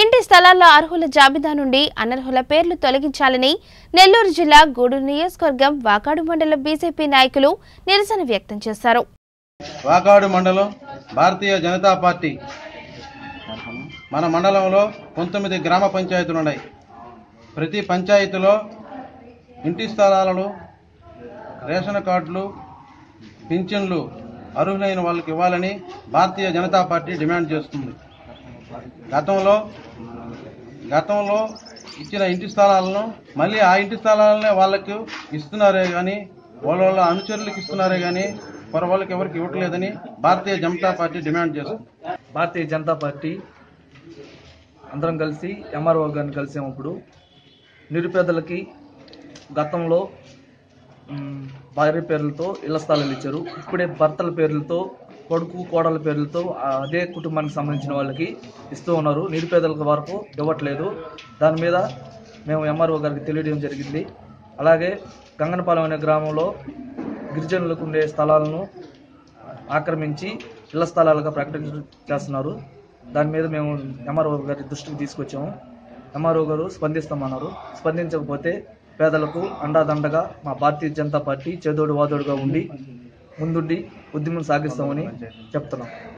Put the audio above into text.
ఇంటి స్థలాల్లో అర్హుల జాబితా నుండి అనర్హుల పేర్లు తొలగించాలని నెల్లూరు జిల్లా గూడూరు నియోజకవర్గం వాకాడు మండలం బీజేపీ నాయకులు నిరసన వ్యక్తం చేశారు. వాకాడు మండలం భారతీయ జనతా పార్టీ మన మండలంలో పంతొమ్మిది గ్రామ పంచాయతీలు ఉన్నాయి. ప్రతి పంచాయతీలో ఇంటి స్థలాలను రేషన్ కార్డులు పింఛన్లు అర్హులైన వాళ్ళకి ఇవ్వాలని భారతీయ జనతా పార్టీ డిమాండ్ చేస్తుంది. గతంలో గతంలో ఇచ్చిన ఇంటి స్థలాలను మళ్ళీ ఆ ఇంటి స్థలాలనే వాళ్ళకు ఇస్తున్నారే కానీ వాళ్ళ వాళ్ళ అనుచరులకు ఇస్తున్నారే కానీ పొర వాళ్ళకి ఎవరికి ఇవ్వట్లేదని భారతీయ జనతా పార్టీ డిమాండ్ చేస్తుంది. భారతీయ జనతా పార్టీ అందరం కలిసి ఎంఆర్ఓ గారిని కలిసాము నిరుపేదలకి గతంలో భార్య పేర్లతో ఇళ్ళ స్థలాలు ఇచ్చారు. ఇప్పుడే భర్తల పేర్లతో కొడుకు కోడల పేర్లతో అదే కుటుంబానికి సంబంధించిన వాళ్ళకి ఇస్తూ ఉన్నారు. నిరుపేదలకు వరకు ఇవ్వట్లేదు. దాని మీద మేము ఎంఆర్ఓ గారికి తెలియడం జరిగింది. అలాగే గంగనపాలెం అనే గ్రామంలో గిరిజనులకు ఉండే స్థలాలను ఆక్రమించి ఇళ్ళ స్థలాలుగా ప్రకటన చేస్తున్నారు. దాని మీద మేము ఎంఆర్ఓ గారి దృష్టికి తీసుకొచ్చాము. ఎంఆర్ఓ గారు స్పందిస్తామన్నారు. స్పందించకపోతే పేదలకు అండాదండగా మా భారతీయ జనతా పార్టీ చేదోడు వాదోడుగా ఉండి ముందుండి ఉద్యమం సాగిస్తామని చెప్తున్నాం.